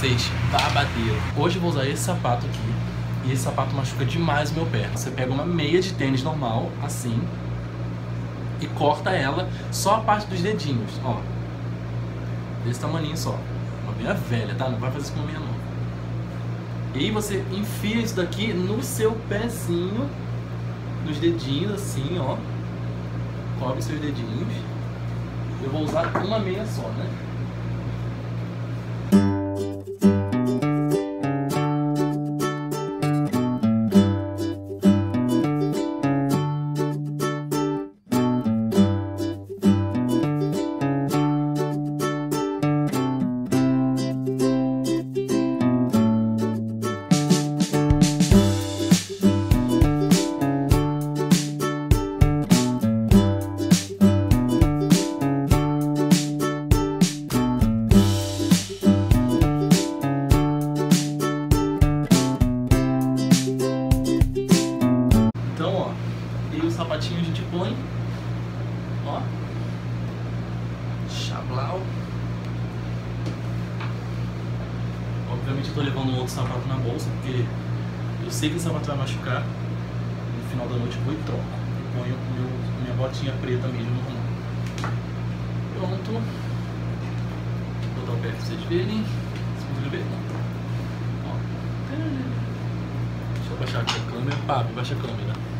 vocês, babadeiro. Hoje eu vou usar esse sapato aqui. E esse sapato machuca demais o meu pé. Você pega uma meia de tênis normal, assim, e corta ela só a parte dos dedinhos, ó. Desse tamanho só. Uma meia velha, tá? Não vai fazer isso com meia nova. E aí você enfia isso daqui no seu pezinho, nos dedinhos, assim, ó. Cobre seus dedinhos. Eu vou usar uma meia só, né? Sapatinho a gente põe, ó, chablau. Obviamente eu tô levando um outro sapato na bolsa, porque eu sei que esse sapato vai machucar. No final da noite eu vou e troco. E ponho meu, minha botinha preta mesmo Pronto. Vou botar o pé pra vocês verem. Conseguir ver. Deixa eu baixar aqui a câmera. Pá, baixa a câmera.